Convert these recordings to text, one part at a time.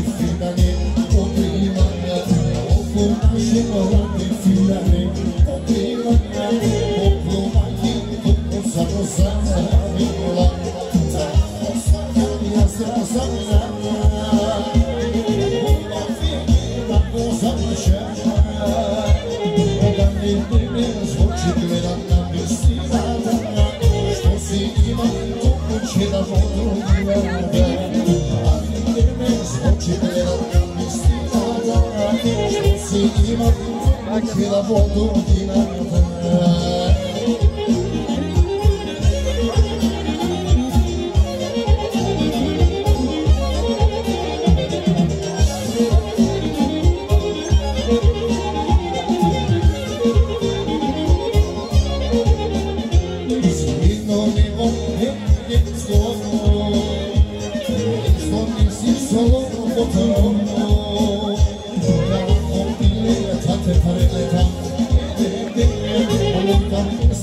defenda nem volta do que na minha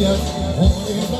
Hallelujah.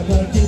agora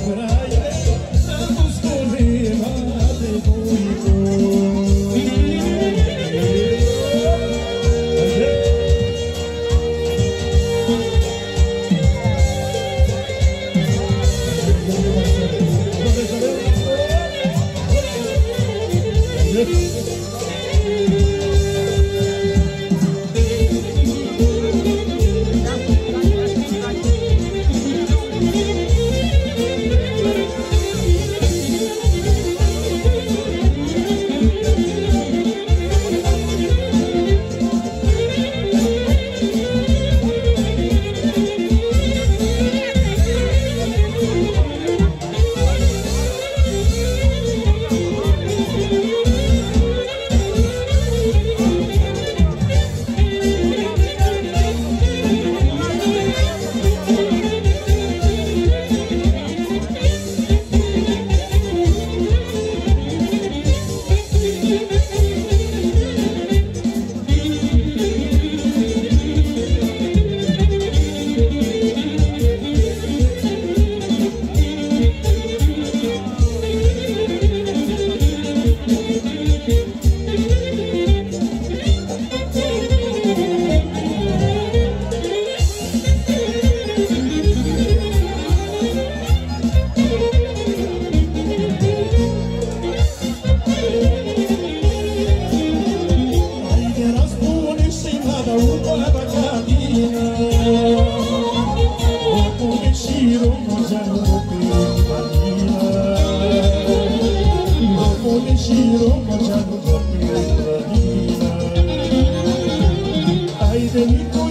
Benito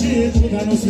Gdzie uda nos.